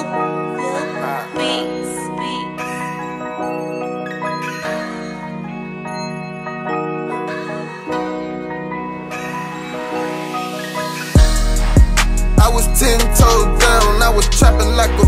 I was ten toes down, I was trapping like a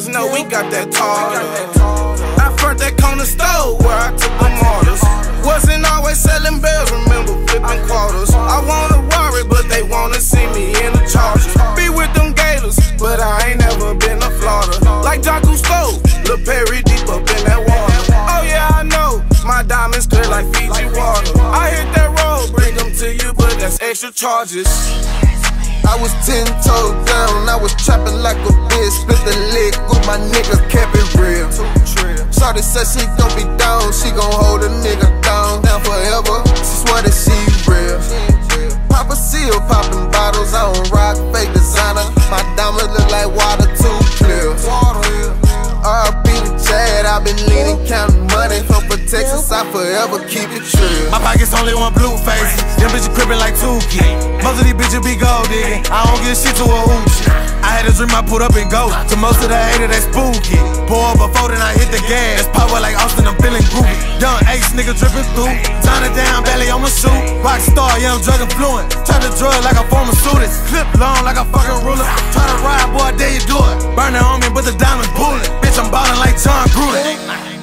geekers know we got that tall. I front that corner store where I took them orders. Wasn't always selling bells, remember flipping quarters. I wanna worry, but they wanna see me in the charges. Be with them gators, but I ain't never been to Florida. Like Jacques Cousteau, Lil Perry deep up in that water. Oh yeah, I know, my diamonds clear like Fiji water. I hit that road, bring them to you, but that's extra charges. I was ten toes down, I was trapping like a bitch. Shorty I forever keep it true. My pockets only one blue face. Them bitches crippin' like Tookie. Most of these bitches be gold digging. I don't give shit to a hoochie. I had a dream I put up and go. To most of the haters, they spooky. Pour up before then I hit the gas. Power like Austin, I'm feeling groovy. Young ace nigga drippin' through. Turn it down, belly on my suit. Rockstar, young drug influent. Turn the drug like a pharmaceutical. Clip long like a fucking ruler. Try to ride, boy, dare you do it. Burn it on me, but the diamonds bullet. Bitch, I'm ballin' like Jon Gruden.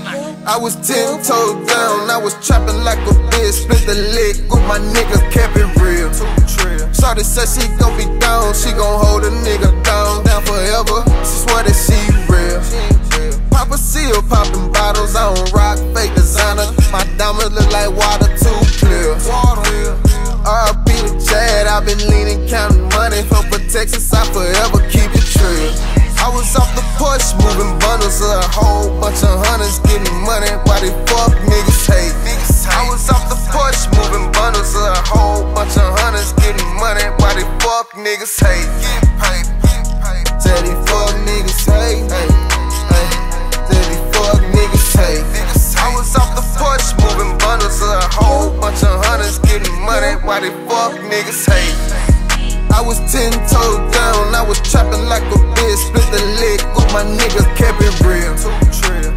I was ten toes down, was trapping like a bitch. Split the leg with my niggas, kept it real. Shorty said she gon' be down, she gon' hold a nigga down, down forever. Swear that she real. Pop a seal, popping bottles, I don't rock fake designer. My diamonds look like water, too I was off the push, moving bundles of a whole bunch of hunters, getting money while they fuck niggas hate. I was off the push, moving bundles of a whole bunch of hunters, getting money while they fuck niggas hate. These fuck niggas hate. Fuck niggas hate. I was off the push, moving bundles of a whole bunch of hunters, getting money they fuck niggas hate. I was ten toes down, I was trapping like a bitch. Split the lick with my nigga Kevin Real.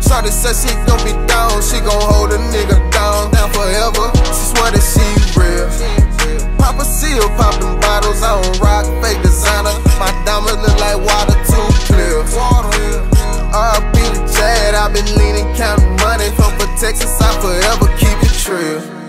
Shawty said she gon' be down, she gon' hold a nigga down, down forever. She swear that she real. Papa seal popping bottles, I don't rock fake designer. My diamonds look like water too clear. RP the Chad, I been leaning, counting money. From for Texas, I forever keep it real.